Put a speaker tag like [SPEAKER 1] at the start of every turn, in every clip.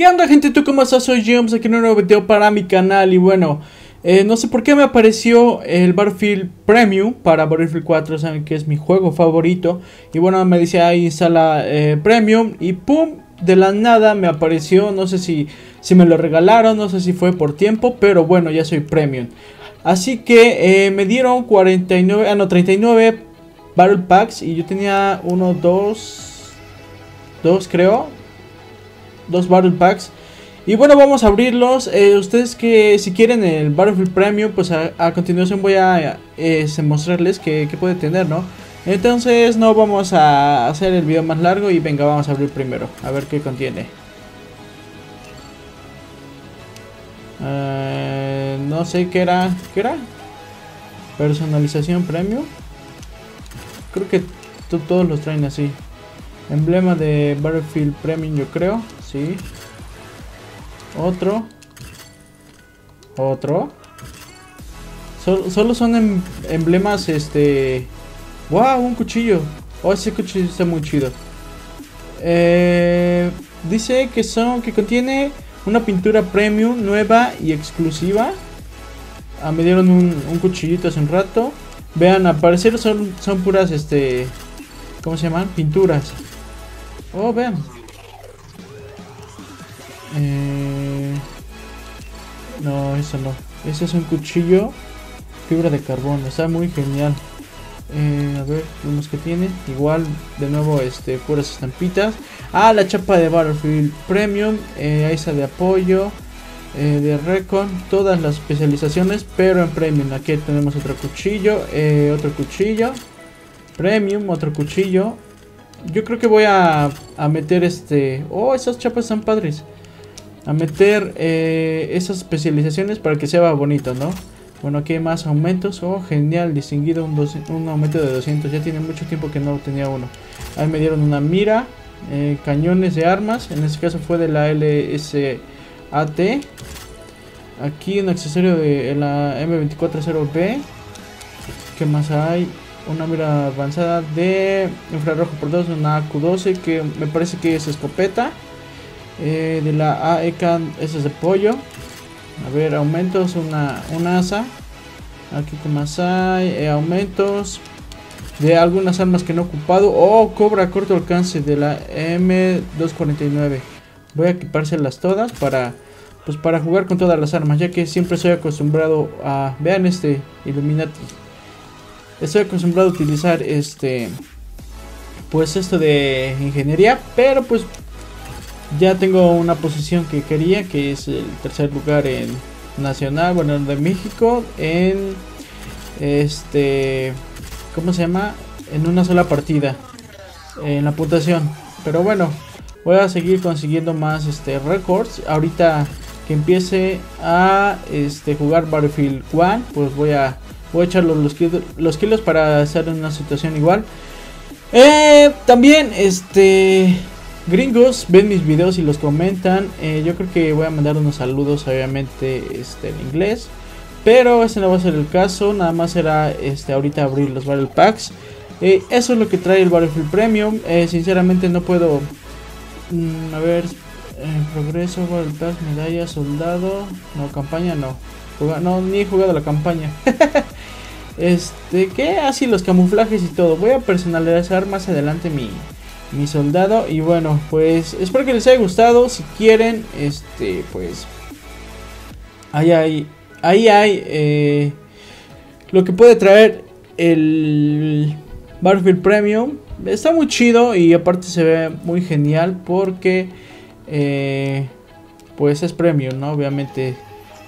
[SPEAKER 1] ¿Qué onda gente? ¿Tú cómo estás? Soy James aquí en un nuevo video para mi canal y bueno, eh, no sé por qué me apareció el Battlefield Premium para Battlefield 4, saben que es mi juego favorito y bueno, me dice ahí instala eh, Premium y pum, de la nada me apareció, no sé si, si me lo regalaron, no sé si fue por tiempo, pero bueno, ya soy Premium. Así que eh, me dieron 49, ah no, 39 Battle Packs y yo tenía uno, dos, dos creo, dos Battle Packs. Y bueno, vamos a abrirlos. Eh, ustedes que si quieren el Battlefield Premium, pues a, continuación voy a mostrarles qué, puede tener, ¿no? Entonces no vamos a hacer el video más largo y venga, vamos a abrir primero. A ver qué contiene. Eh, no sé qué era. ¿Qué era? Personalización premium. Creo que todos los traen así. Emblema de Battlefield Premium, yo creo. Sí. Otro. Otro. solo son em, emblemas, este... ¡Wow! Un cuchillo. Oh, ese cuchillo está muy chido. Eh, dice que son... Que contiene una pintura premium, nueva y exclusiva. Ah, me dieron un, un cuchillito hace un rato. Vean, al parecer son, son puras, este... ¿Cómo se llaman? Pinturas. Oh, vean. Eh, no, eso no. Ese es un cuchillo fibra de carbón. Está muy genial. Eh, a ver, vemos que tiene. Igual, de nuevo, este, puras estampitas. Ah, la chapa de Battlefield Premium. Eh, está de apoyo. Eh, de Recon. Todas las especializaciones, pero en Premium. Aquí tenemos otro cuchillo. otro cuchillo. Premium, otro cuchillo. Yo creo que voy a, a meter este... Oh, esas chapas están padres a meter eh, esas especializaciones para que sea bonito, ¿no? Bueno, aquí hay más aumentos. Oh, genial, distinguido un, un, aumento de 200. Ya tiene mucho tiempo que no tenía uno. Ahí me dieron una mira, eh, cañones de armas. En este caso fue de la LSAT. Aquí un accesorio de la M240B. ¿Qué más hay? Una mira avanzada de infrarrojo por 2, una AQ12 que me parece que es escopeta. Eh, de la AECAN, ese es de pollo. A ver, aumentos, una, una asa. Aquí que más hay, eh, aumentos de algunas armas que no he ocupado. Oh, cobra corto alcance de la M249. Voy a equipárselas todas para, pues para jugar con todas las armas, ya que siempre estoy acostumbrado a, vean este Illuminati. Estoy acostumbrado a utilizar este, pues esto de ingeniería, pero pues ya tengo una posición que quería, que es el tercer lugar en Nacional, bueno, de México, en este, ¿cómo se llama? En una sola partida, en la puntuación. Pero bueno, voy a seguir consiguiendo más este récords. Ahorita que empiece a este jugar Battlefield 1, pues voy a voy a echar los, los kilos para hacer una situación igual. Eh, también este gringos ven mis videos y los comentan. Eh, yo creo que voy a mandar unos saludos, obviamente, este, en inglés. Pero ese no va a ser el caso. Nada más será este, ahorita abrir los Battle Packs. Eh, eso es lo que trae el Battlefield Premium. Eh, sinceramente no puedo... Mm, a ver... progreso, Battle Pack, medalla, soldado... No, campaña no. no, ni he jugado la campaña. este, ¿qué? Así los camuflajes y todo. Voy a personalizar más adelante mi mi soldado. Y bueno, pues espero que les haya gustado. Si quieren, este, pues ahí hay, ahí hay eh, lo que puede traer el Battlefield Premium. Está muy chido y aparte se ve muy genial porque eh, pues es premium, ¿no? Obviamente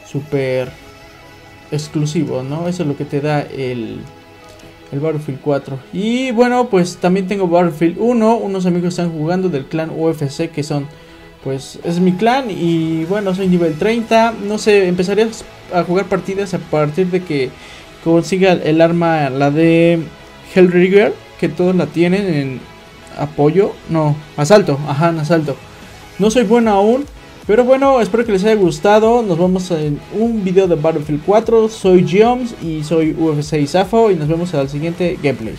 [SPEAKER 1] súper exclusivo, ¿no? Eso es lo que te da el el Battlefield 4. Y bueno, pues también tengo Battlefield 1. Unos amigos están jugando del clan UFC que son, pues es mi clan. Y bueno, soy nivel 30. No sé, empezaré a jugar partidas a partir de que consiga el arma, la de Hellrigger, que todos la tienen en apoyo. No, asalto, ajá, en asalto. No soy bueno aún. Pero bueno, espero que les haya gustado. Nos vemos en un video de Battlefield 4. Soy Geoms y soy UFC Isafo y nos vemos el siguiente gameplay.